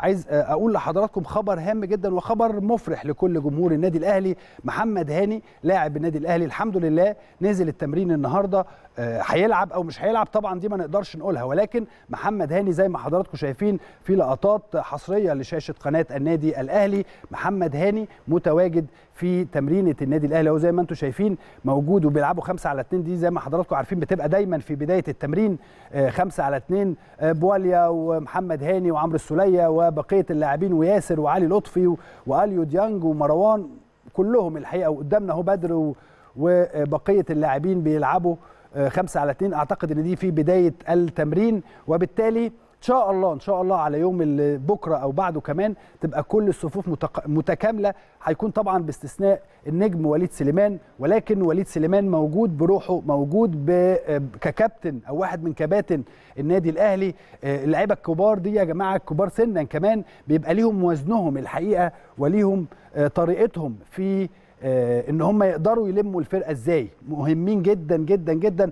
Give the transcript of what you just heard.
عايز أقول لحضراتكم خبر هام جدا وخبر مفرح لكل جمهور النادي الأهلي. محمد هاني لاعب النادي الأهلي الحمد لله نزل التمرين النهارده. هيلعب أو مش هيلعب؟ طبعا دي ما نقدرش نقولها. ولكن محمد هاني زي ما حضراتكم شايفين في لقطات حصرية لشاشة قناة النادي الأهلي. محمد هاني متواجد في تمرينة النادي الأهلي. وزي ما أنتم شايفين موجود وبيلعبوا 5 على 2 دي زي ما حضراتكم عارفين بتبقى دايما في بداية التمرين 5 على 2 بواليا ومحمد هاني وعمرو السولية وبقيه اللاعبين وياسر وعلي لطفي وأليو ديانج ومروان كلهم الحقيقة وقدامنا أهو بدر وبقية اللاعبين بيلعبوا 5 على 2 أعتقد إن دي في بداية التمرين وبالتالي إن شاء الله إن شاء الله على يوم بكرة أو بعده كمان تبقى كل الصفوف متكاملة. هيكون طبعا باستثناء النجم وليد سليمان ولكن وليد سليمان موجود بروحه موجود ككابتن أو واحد من كباتن النادي الأهلي. اللعيبة الكبار دي يا جماعة الكبار سنا كمان بيبقى ليهم وزنهم الحقيقة وليهم طريقتهم في إن هم يقدروا يلموا الفرقة إزاي. مهمين جدا جدا جدا.